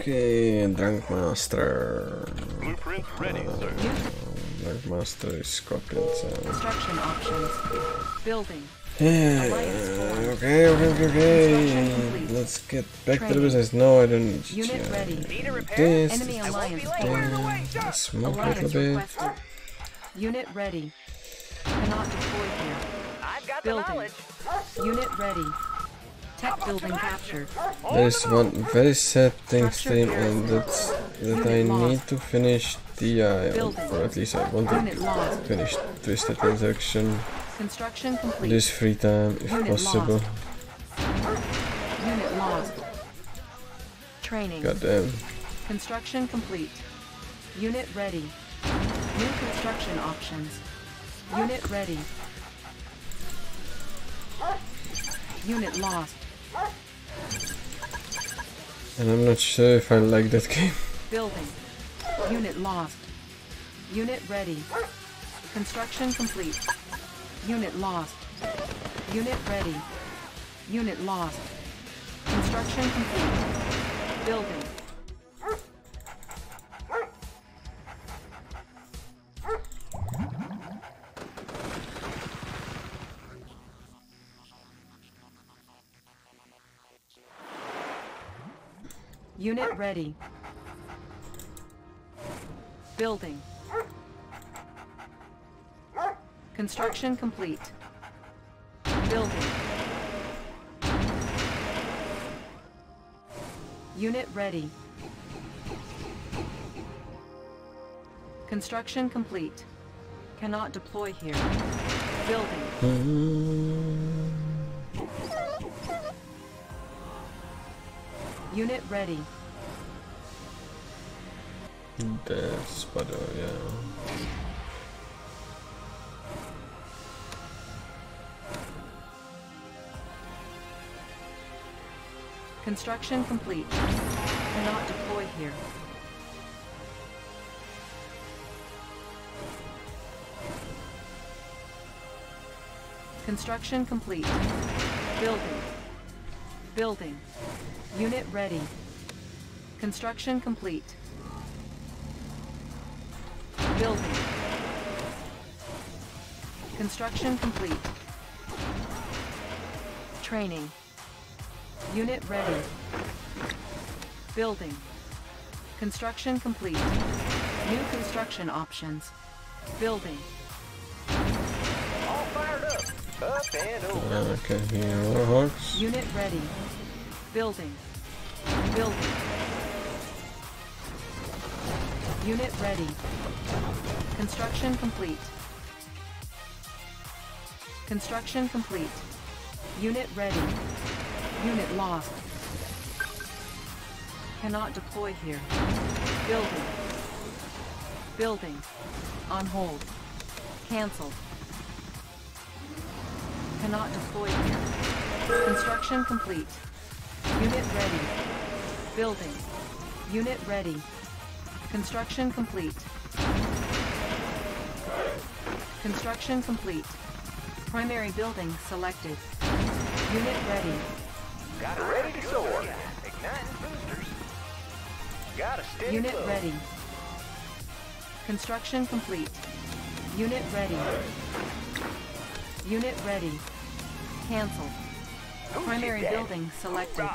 Okay, Drunk Master. Blueprint ready, ah, sir. Drunk Master is copied, so. Construction options. Building. Yeah, okay, okay, okay, okay. Let's get back to the business. No, I don't need Unit to ready. Need a repair? this. Enemy I won't alliance be late. formed. Fire away, Yeah, a little bit. requested. Unit ready. Cannot deploy here. I've got the Building. knowledge. Unit ready. Tech building captured. There is one very sad thing, stream, and that's that I need to finish the, uh, Building. or at least I want to finish Twisted Transaction Construction complete. this free time, if Unit possible. lost. Unit lost. Training. Goddamn. Construction complete. Unit ready. New construction options. Unit ready. Unit lost. And I'm not sure if I like that game. Building. Unit lost. Unit ready. Construction complete. Unit lost. Unit ready. Unit lost. Construction complete. Building. Ready. Building. Construction complete. Building. Unit ready. Construction complete. Cannot deploy here. Building. Unit ready. That's uh, yeah. Construction complete. Cannot deploy here. Construction complete. Building. Building. Unit ready. Construction complete. Building. Construction complete. Training. Unit ready. Building. Construction complete. New construction options. Building. All fired up. Up and over. Okay, here. Unit ready. Building. Building. Unit ready. Construction complete. Construction complete. Unit ready. Unit lost. Cannot deploy here. Building. Building. On hold. Cancelled. Cannot deploy here. Construction complete. Unit ready. Building. Unit ready. Construction complete. Construction complete. Primary building selected. Unit ready. Got it ready to soar. Igniting boosters. Got a steady Unit ready. Construction complete. Unit ready. Unit ready. Cancel. Primary building selected.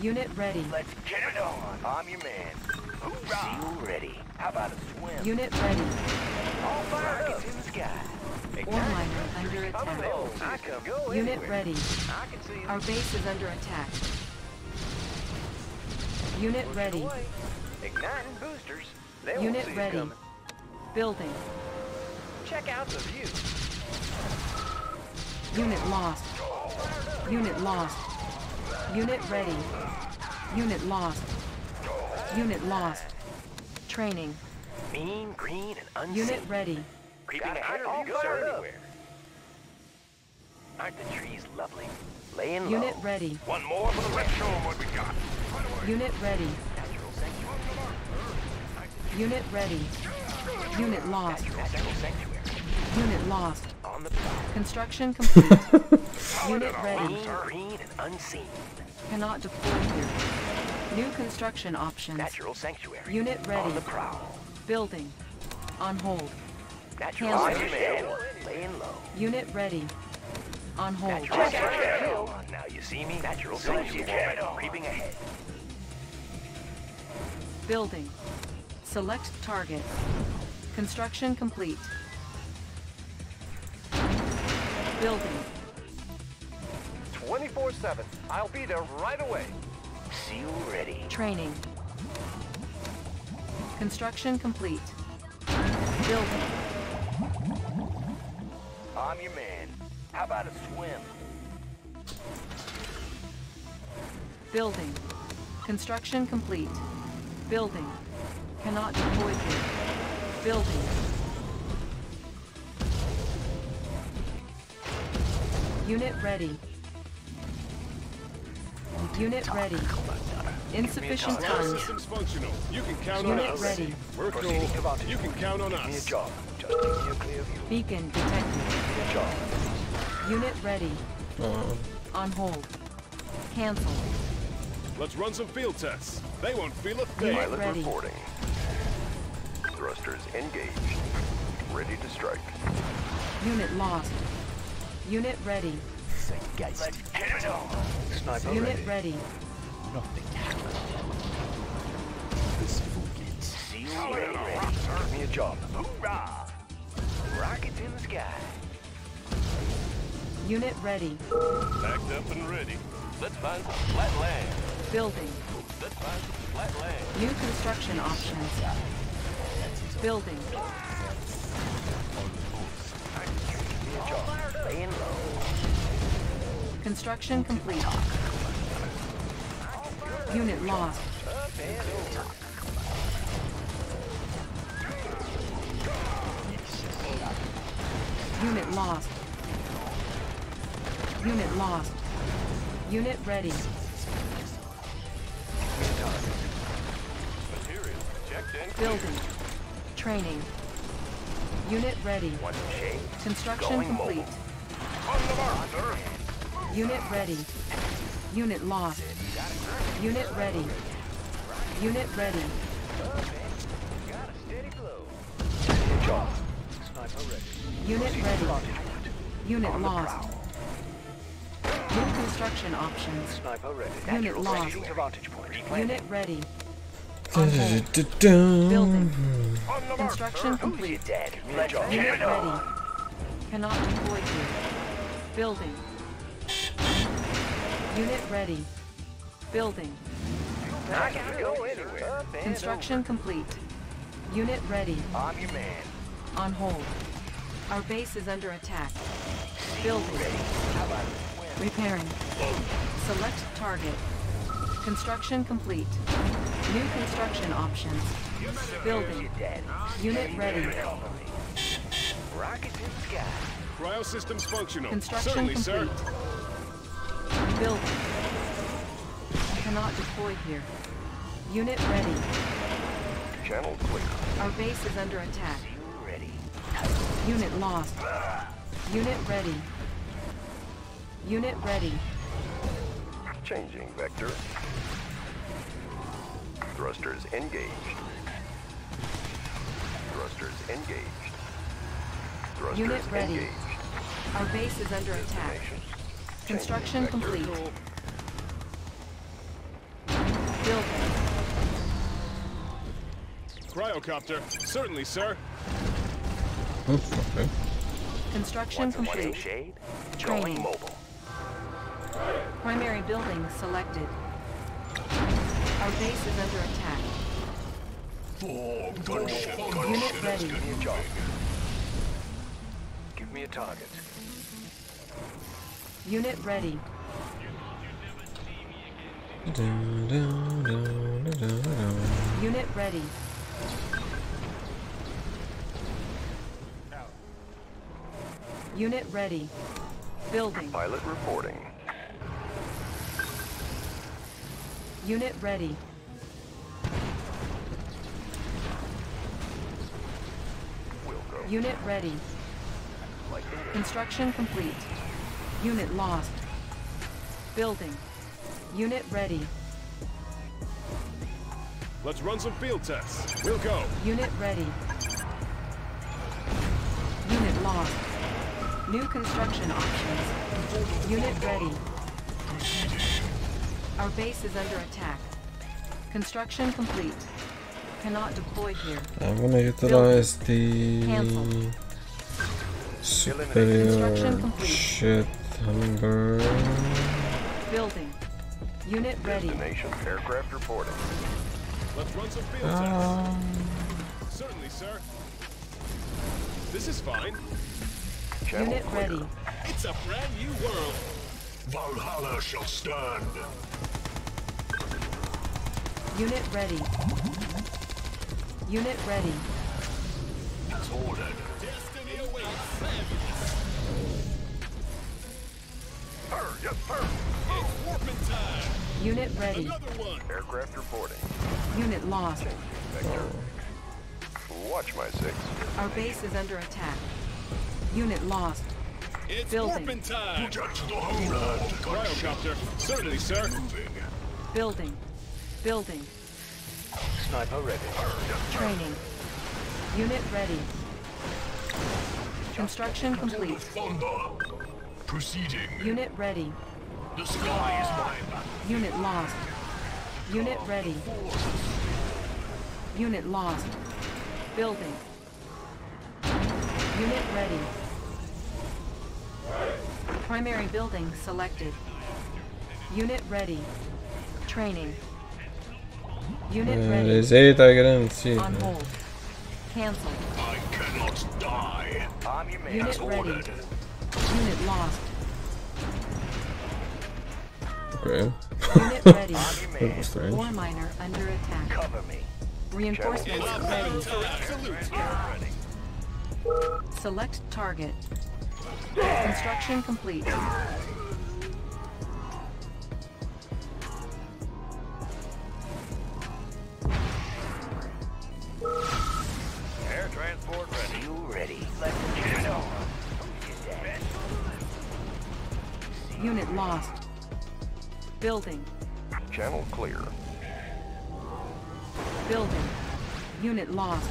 Unit ready. Let's get it on. I'm your man. Hoorah. Seal ready. How about a swim? Unit ready. All fired up. in the sky. Ore miner under attack. Oh, available. I can go Unit anywhere. ready. I can see 'em. Our base is under attack. Unit Pushing ready. Igniting boosters. They won't Unit see ready. Building. Check out the view. Unit lost. Unit lost. Unit ready. Unit lost. Unit lost. Training. Mean, green, and unseen. Unit ready. Creeping ahead of you, sir. Anywhere. Aren't the trees lovely? Laying low. Unit ready. One more for the rest. Show 'em what we got. Unit ready. Unit ready. Unit lost. Unit lost. On the. Construction complete. Unit ready. Green, and unseen. Cannot deploy here. New construction options. Natural sanctuary. Unit On ready. the prowl. Building. On hold. Natural sanctuary. Laying low. Unit ready. On hold. Natural sanctuary. Now you see me. Natural sanctuary. Creeping ahead. Building. Select target. Construction complete. Building. 24-7. I'll be there right away. Seal ready. Training. Construction complete. Building. I'm your man. How about a swim? Building. Construction complete. Building. Cannot deploy here. Building. Unit ready. Unit ready. Insufficient All funds. systems functional. You can count on Unit us. ready. We're cool. Proceeding to vantage You can count on Give me a us. job. Just give me a clear view. Beacon detected. Give me a job. Unit ready. Um, On hold. Cancel. Let's run some field tests. They won't feel a thing. Unit ready. reporting. Thrusters engaged. Ready to strike. Unit lost. Unit ready. Let's get it on. Sniper Unit ready. ready. Seal ready. ready. Give me a job. Hoorah! Rockets in the sky. Unit ready. Packed up and ready. Let's find some flat land. Building. Let's find some flat land. New construction options. Building. Give me a. Laying low. Construction complete. Unit lost. Up and over. Unit lost. Unit lost. Unit ready. Material checked. Building. Training. Unit ready. Construction complete. On the mark, sir. Unit ready. Unit lost. Unit ready. Unit ready. Got a steady flow. Give me a job. Unit ready. Vantage. Unit lost. New construction options. Unit lost. proceeding to vantage point. Unit ready. Building. On the mark, Construction sir. Who's your complete. dad? Unit ready. Cannot deploy here. Building. Unit ready. Building. I go anywhere. Up and Construction complete. Unit ready. I'm your man. On hold. Our base is under attack. Building. How about? Repairing. Select target. Construction complete. New construction options. Building. Your. Unit ready. Rockets in the sky. Cryo systems functional. Construction Certainly, sir. Building. Cannot deploy here. Unit ready. Channel clear. Our base is under attack. Ready? Unit lost. Unit ready. Unit ready. Changing vector. Thrusters engaged. Thrusters engaged. Thrusters Unit ready. engaged. Our base is under attack. Destination. Construction complete. Building. Cryocopter. Certainly, sir. Oh, okay. Construction One complete. shade. Training. Mobile. Primary building selected. Our base is under attack. Unit ready. Give me a job. Give me a target. Unit ready. Unit ready. Unit ready. Building. Pilot reporting. Unit ready. Unit ready. Construction complete. Unit lost. Building. Unit ready. Let's run some field tests. We'll go. Unit ready. Unit lost. New construction options. Unit ready. Our base is under attack. Construction complete. Cannot deploy here. I'm gonna utilize the Cancel. superior Construction complete. shit hummingbird. Building. Unit ready. Destination aircraft reporting. Let's run some field Um, tests. Certainly, sir. This is fine. Channel Unit clear. ready. It's a brand new world. Valhalla shall stand. Unit ready. Unit ready. As ordered. Yes, sir. It's warping time. Unit ready. Another one. Aircraft reporting. Unit lost. Vector. Watch my six. Our base is under attack. Unit lost. It's Building. warping time. Get to the homeland. Cryocopter. Certainly, sir. Moving. Building. Building. Sniper ready. Training. Unit ready. Construction complete. Thunder. Proceeding. Unit ready. The sky is my back. Unit lost. Unit ready. Unit lost. Building. Unit ready. Primary building selected. Unit ready. Training. Unit uh, ready. there's eight I didn't see. On hold. Cancel. I cannot die. On your man. Unit ready. Ordered. Unit lost. Okay. Unit ready. On your That was strange. Ore miner under attack. Cover me. Reinforcements ready. Ready. Select target. Construction complete. Building. Channel clear. Building. Unit lost.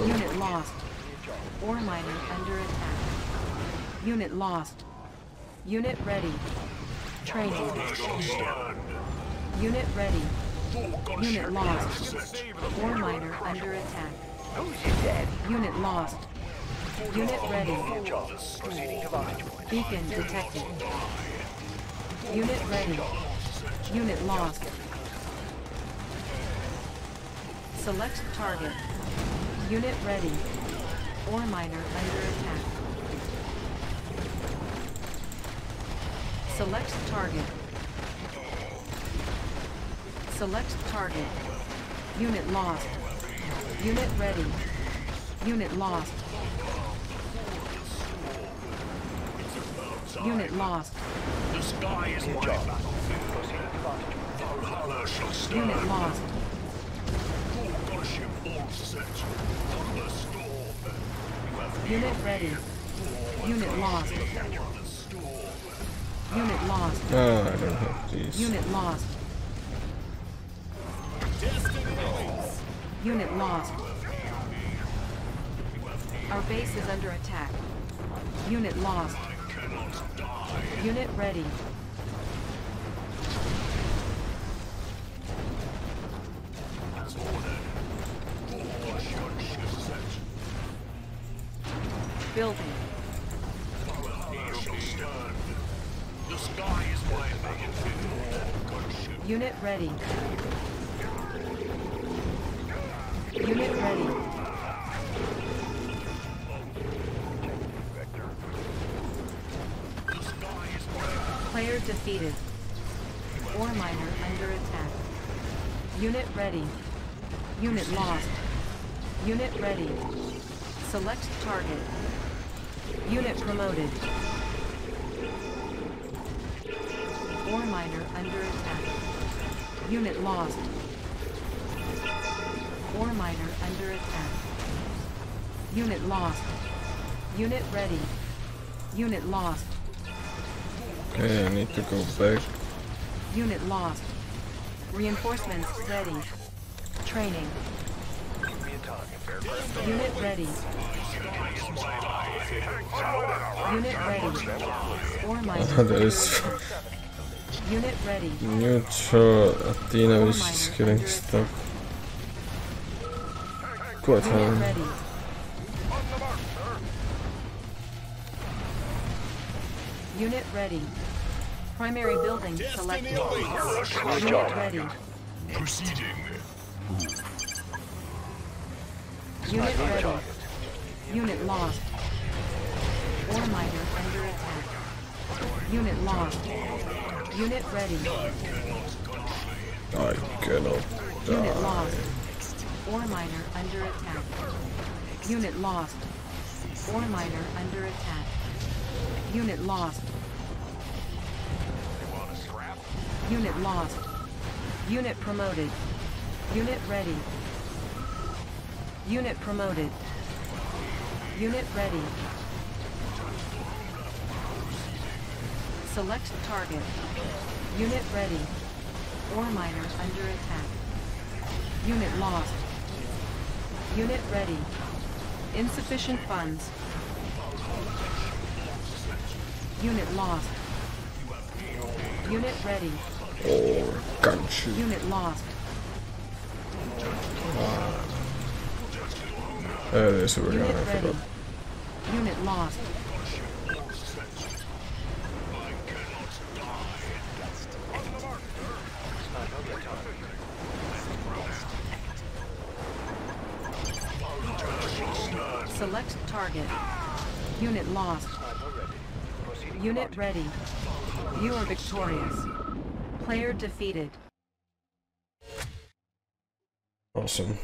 Unit lost. Ore miner under attack. Unit lost. Unit ready. Training. Unit ready. Unit lost. Ore miner under attack. Who's? Unit lost. Unit ready. Beacon detected. Unit ready. Unit lost. Select target. Unit ready. Ore miner under attack. Select target. Select target. Unit lost. Unit ready. Unit lost. Unit lost. The sky is my battlefield. Proceeding to launch point. Valhalla shall stand. Unit lost. Full gunship all set. Thunderstorm. Unit ready. Unit lost. Unit lost. Oh, I don't have these. Unit lost. Unit lost. Our base is under attack. Unit lost. Unit ready. As ordered. Full gunship set. Building. Unit ready. Unit ready. Player defeated. Ore miner under attack. Unit ready. Unit lost. Unit ready. Select target. Unit promoted. Ore miner under attack. Unit lost. Ore miner under attack. Unit lost. Unit ready. Unit lost. Okay, I need to go back. Unit lost. Reinforcements ready. Training. Unit ready. Unit ready. Ore miner. there is Unit ready. neutral Athena which is getting stuck. Quite Unit hard. ready. Unit ready. Primary building selected. Unit ready. Proceeding. Unit ready. Unit lost. Ore miner under attack. Unit lost. Unit ready. I cannot Unit die. lost. Ore miner under attack. Unit lost. Ore miner under attack. Unit lost. Unit lost. Unit promoted. Unit ready. Unit promoted. Unit ready. Select target. Unit ready. Ore miner under attack. Unit lost. Unit ready. Insufficient funds. Unit lost. Unit ready. Or gunship. Unit lost. That is what we're Unit ready. Unit lost. Select target. Unit lost. Unit ready. You are victorious. Player defeated. Awesome.